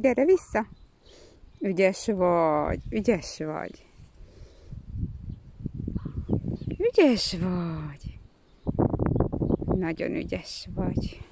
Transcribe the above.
Gyere vissza. Ügyes vagy, ügyes vagy. Ügyes vagy. Nagyon ügyes vagy.